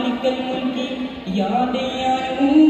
मालिक मुल्की यादें यार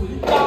不理